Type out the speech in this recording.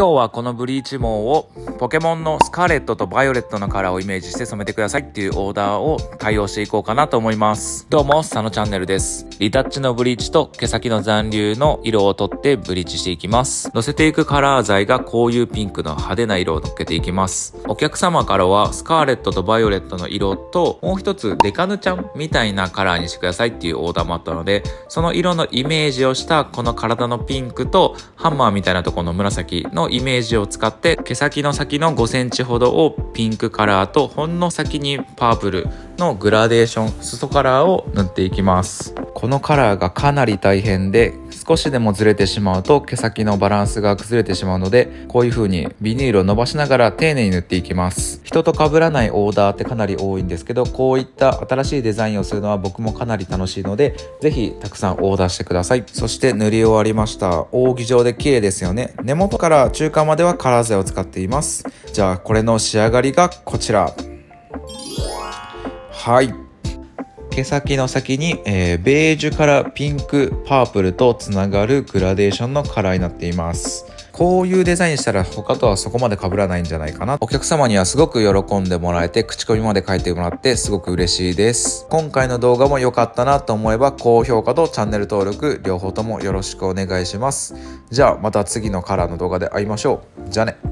今日はこのブリーチ毛をポケモンのスカーレットとバイオレットのカラーをイメージして染めてくださいっていうオーダーを対応していこうかなと思います。どうも、佐野チャンネルです。リタッチのブリーチと毛先の残留の色をとってブリーチしていきます。乗せていくカラー剤がこういうピンクの派手な色を乗っけていきます。お客様からはスカーレットとバイオレットの色ともう一つデカヌチャンみたいなカラーにしてくださいっていうオーダーもあったので、その色のイメージをしたこの体のピンクとハンマーみたいなところの紫のイメージを使って毛先の先の5センチほどをピンクカラーとほんの先にパープルのグラデーション裾カラーを塗っていきます。このカラーがかなり大変で少しでもずれてしまうと毛先のバランスが崩れてしまうのでこういう風にビニールを伸ばしながら丁寧に塗っていきます。人と被らないオーダーってかなり多いんですけどこういった新しいデザインをするのは僕もかなり楽しいのでぜひたくさんオーダーしてください。そして塗り終わりました。扇状で綺麗ですよね。根元から中間まではカラー剤を使っています。じゃあこれの仕上がりがこちら。はい。毛先の先に、えー、ベージュからピンクパープルとつながるグラデーションのカラーになっていますこういうデザインしたら他とはそこまで被らないんじゃないかな。お客様にはすごく喜んでもらえて、口コミまで書いてもらってすごく嬉しいです。今回の動画も良かったなと思えば、高評価とチャンネル登録、両方ともよろしくお願いします。じゃあまた次のカラーの動画で会いましょう。じゃあね。